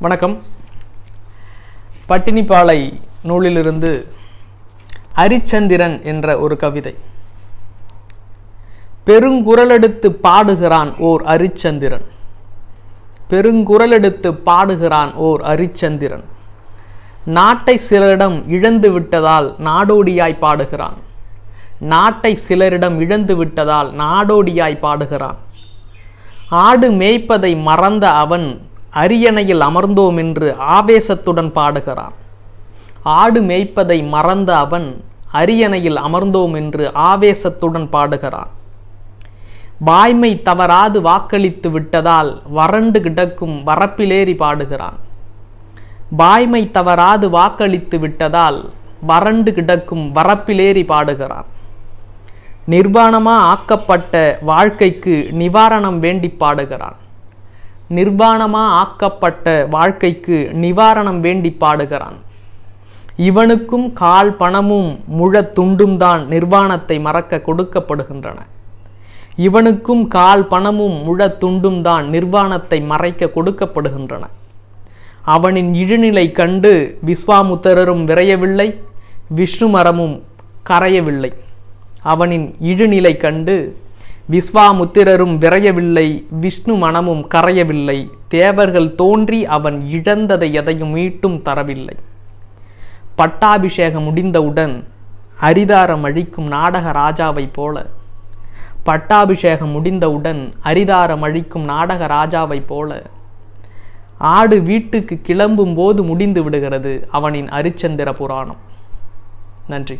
வணக்கம். பட்டினிப்பாலை நூலிலிருந்து அரிச்சந்திரன் என்ற ஒரு கவிதை. பெருங்குரலெடுத்து பாடுகிறான் ஓர் அரிச்சந்திரன். பெருங்குரலெடுத்து பாடுகிறான் ஓர் அரிச்சந்திரன். நாட்டை சிலரிடம் இழந்து விட்டதால் நாடோடியாய் பாடுகிறான். நாட்டை சிலரிடம் இழந்து விட்டதால் நாடோடியாய் பாடுகிறான். ஆடு மேய்ப்பதை மறந்த அவன் அரியணையில் அமர்ந்தோம் என்று ஆவேசத்துடன் பாடுகிறான். ஆடு மேய்ப்பதை மறந்த அவன் அரியணையில் அமர்ந்தோம் என்று ஆவேசத்துடன் பாடுகிறான். வாய்மை தவறாது வாக்களித்து விட்டதால் வறண்டு கிடக்கும் வரப்பிலேறி பாடுகிறான். வாய்மை தவறாது வாக்களித்து விட்டதால் வறண்டு கிடக்கும் வரப்பிலேறி பாடுகிறான். நிர்வாணமாக ஆக்கப்பட்ட வாழ்க்கைக்கு நிவாரணம் வேண்டி பாடுகிறான். நிர்வாணமா ஆக்கப்பட்ட வாழ்க்கைக்கு நிவாரணம் வேண்டி பாடுகிறான். இவனுக்கும் கால் பணமும் முழ துண்டும் தான் நிர்வாணத்தை மறக்க கொடுக்கப்படுகின்றன. இவனுக்கும் கால் பணமும் முழ துண்டும் தான் நிர்வாணத்தை மறைக்க கொடுக்கப்படுகின்றன. அவனின் இழுநிலை கண்டு விஸ்வாமுத்தரரும் விரையவில்லை விஷ்ணு மரமும் கரையவில்லை. அவனின் இழுநிலை கண்டு விஸ்வாமுத்திரரும் விரையவில்லை விஷ்ணு மனமும் கரையவில்லை தேவர்கள் தோன்றி அவன் இழந்ததை எதையும் மீட்டும் தரவில்லை. பட்டாபிஷேகம் முடிந்தவுடன் அரிதாரம் அழிக்கும் நாடக ராஜாவைப் போல பட்டாபிஷேகம் முடிந்தவுடன் அரிதாரம் அழிக்கும் நாடக ராஜாவைப் போல ஆடு வீட்டுக்கு கிளம்பும் போது முடிந்து விடுகிறது அவனின் அரிச்சந்திர புராணம். நன்றி.